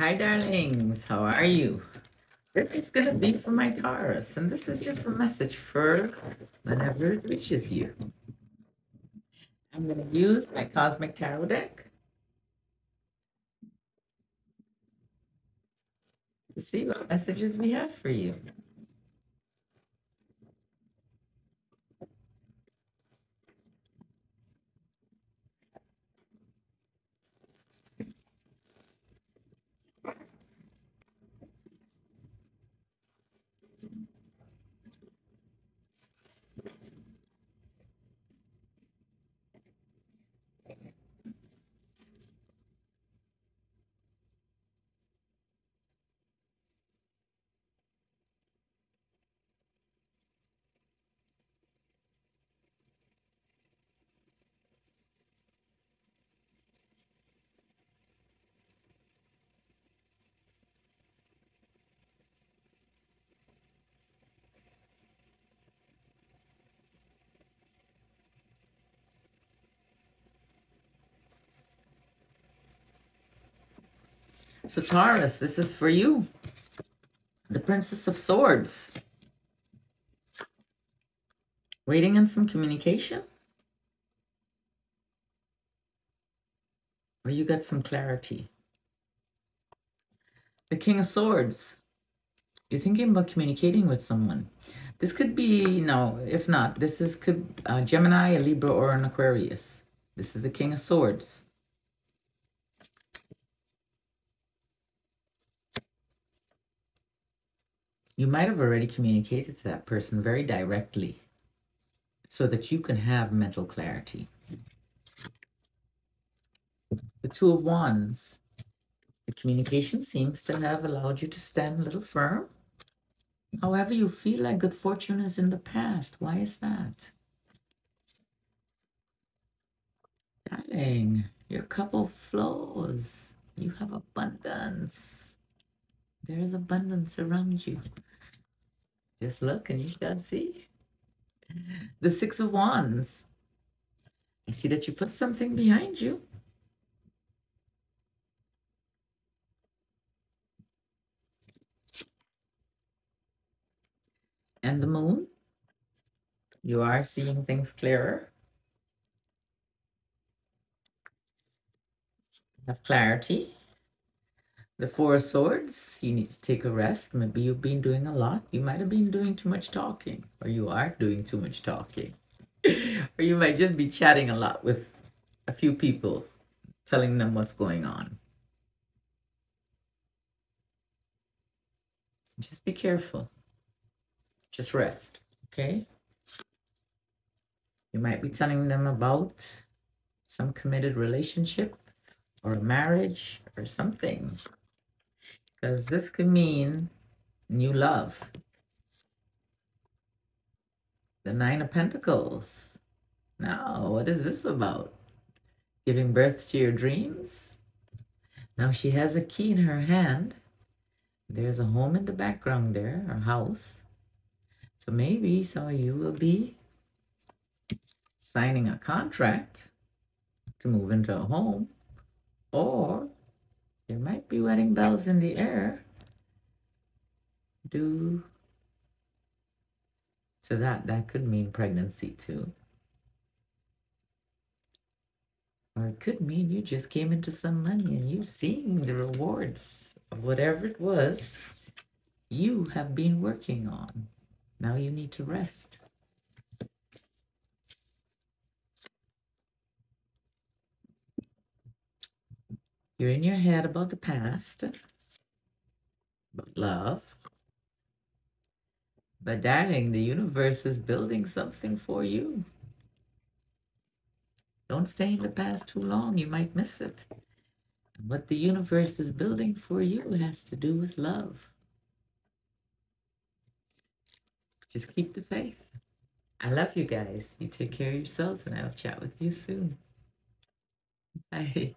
Hi, darlings. How are you? This is going to be for my Taurus, and this is just a message for whenever it reaches you. I'm going to use my Cosmic Tarot deck to see what messages we have for you. So, Taurus, this is for you. The Princess of Swords. Waiting on some communication? Or you got some clarity? The King of Swords. You're thinking about communicating with someone. This could be, no, if not, this is could uh, Gemini, a Libra, or an Aquarius. This is the King of Swords. You might have already communicated to that person very directly so that you can have mental clarity. The Two of Wands. The communication seems to have allowed you to stand a little firm. However, you feel like good fortune is in the past. Why is that? Darling, your cup of flows. You have abundance. There is abundance around you. Just look and you shall see. The Six of Wands. I see that you put something behind you. And the moon. You are seeing things clearer. Have clarity. The Four of Swords, you need to take a rest. Maybe you've been doing a lot. You might have been doing too much talking, or you are doing too much talking. or you might just be chatting a lot with a few people, telling them what's going on. Just be careful. Just rest, okay? You might be telling them about some committed relationship or marriage or something. Because this could mean new love. The Nine of Pentacles. Now, what is this about? Giving birth to your dreams? Now she has a key in her hand. There's a home in the background there, a house. So maybe some of you will be signing a contract to move into a home. Or there might be wedding bells in the air due to that. That could mean pregnancy too. Or it could mean you just came into some money and you're seeing the rewards of whatever it was you have been working on. Now you need to rest. You're in your head about the past, about love. But darling, the universe is building something for you. Don't stay in the past too long. You might miss it. And what the universe is building for you has to do with love. Just keep the faith. I love you guys. You take care of yourselves, and I'll chat with you soon. Bye.